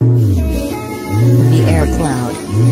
The air cloud.